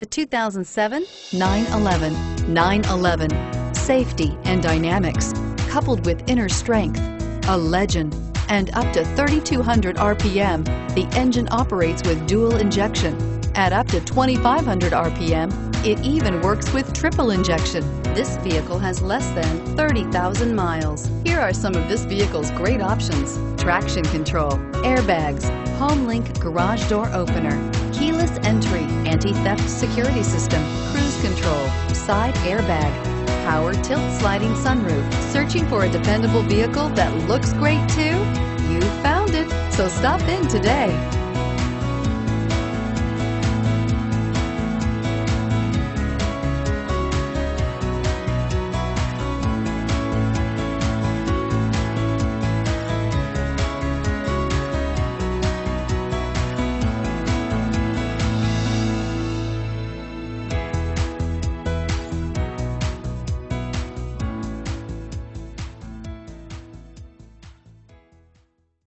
The 2007 911. 911. Safety and dynamics, coupled with inner strength, a legend, and up to 3,200 RPM, the engine operates with dual injection. At up to 2,500 RPM, it even works with triple injection. This vehicle has less than 30,000 miles. Here are some of this vehicle's great options. Traction control, airbags, HomeLink garage door opener, keyless anti-theft security system, cruise control, side airbag, power tilt sliding sunroof. Searching for a dependable vehicle that looks great too? You found it, so stop in today.